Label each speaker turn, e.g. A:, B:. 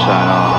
A: shut up.